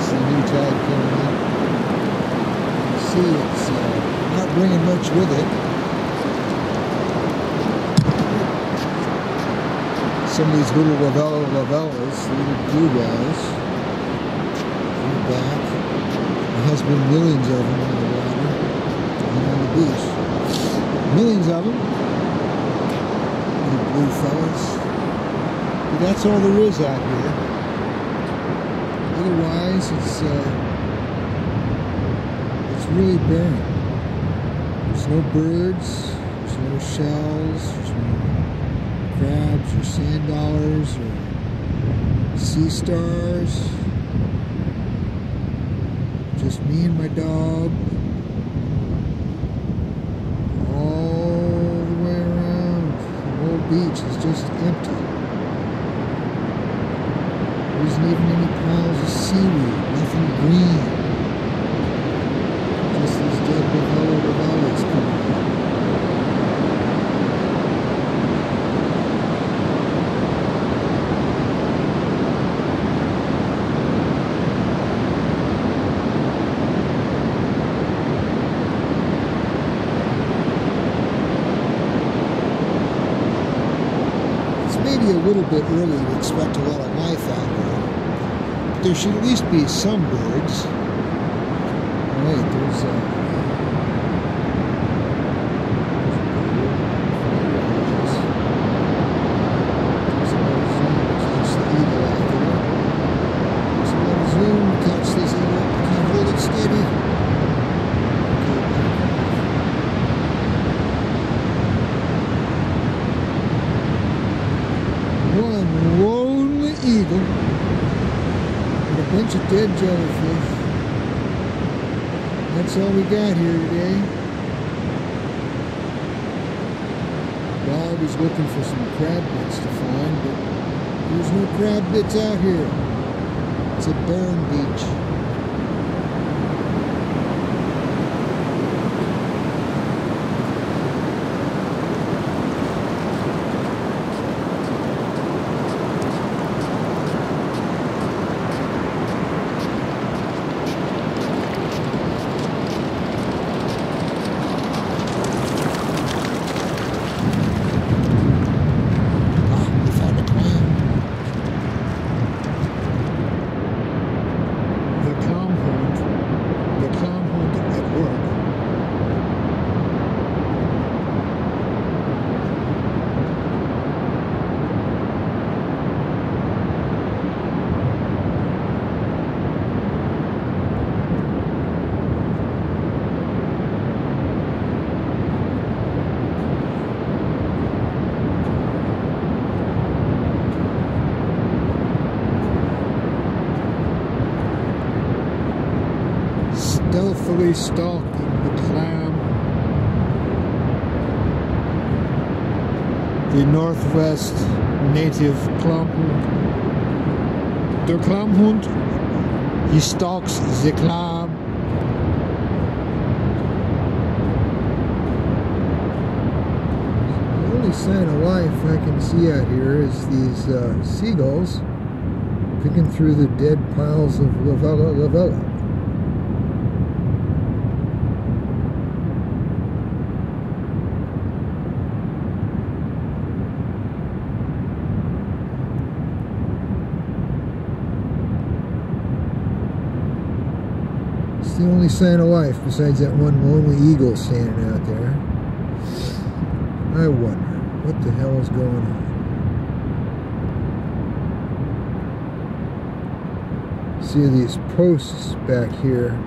this a new tag coming in. See, it's uh, not bringing much with it. Some of these little Velella velellas, little blue guys, are back. There has been millions of them on the water and on the beach. Millions of them. Little blue fellas. But that's all there is out here. Otherwise, it's uh, it's really barren. There's no birds, there's no shells, there's no crabs or sand dollars or sea stars. Just me and my dog. All the way around. The whole beach is just empty. There isn't even any piles of seaweed, nothing green. Just these dead coming up. It's maybe a little bit early to expect a lot of life out here. There should at least be some birds. Wait, there's a. There's steady. One lonely eagle a bunch of dead jellyfish. That's all we got here today. Bob is looking for some crab bits to find, but there's no crab bits out here. It's a barren beach. Ah, we found a clam. The clam hunt. The clam hunt at work. Stealthily stalking the clam. The northwest native clamhund. Der clamhund, he stalks the clam. The only sign of life I can see out here is these uh, seagulls picking through the dead piles of velella velella. It's the only sign of life besides that one lonely eagle standing out there. I wonder, what the hell is going on? See these posts back here.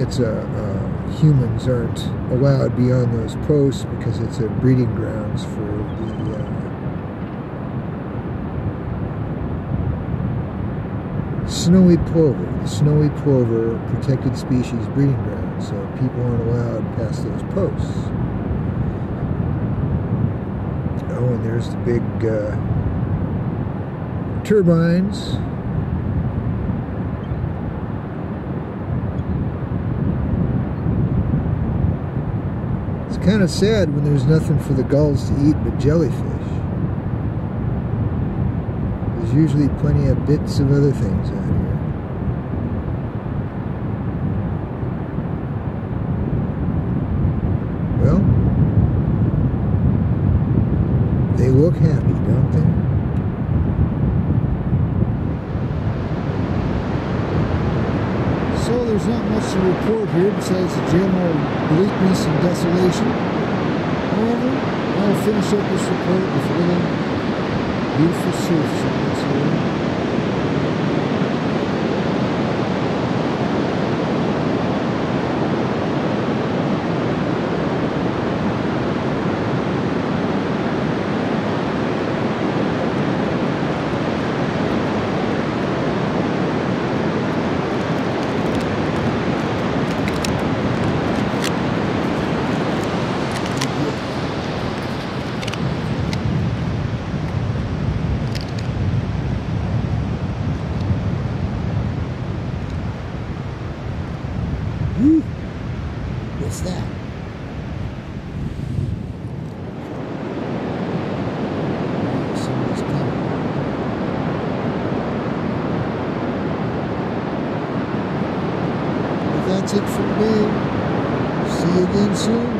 It's a, uh, humans aren't allowed beyond those posts because it's a breeding grounds for the uh, snowy plover. The snowy plover protected species breeding ground, so people aren't allowed past those posts. Oh, and there's the big uh, turbines. It's kind of sad when there's nothing for the gulls to eat but jellyfish usually plenty of bits of other things out here. Well, they look happy, don't they? So there's not much to report here besides the general bleakness and desolation. However, I'll finish up this report with a little Wilson Silva. It for today. See you again soon.